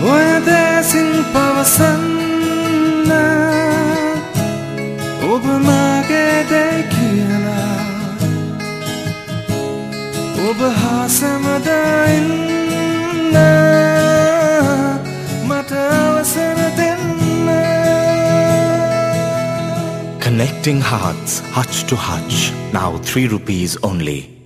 ඔය දැසින් පවසන්න ඔබ මගේ දැයි කියලා. ඔබ හා සැමදයින්න මට අවසර දෙන්න. Connecting hearts, hutch to hutch, now 3 rupees only.